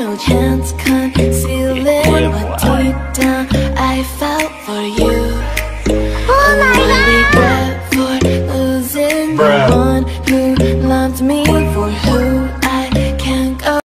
no chance conceal it But deep down I felt for you Oh my god! for losing Bruh. the one who loved me for her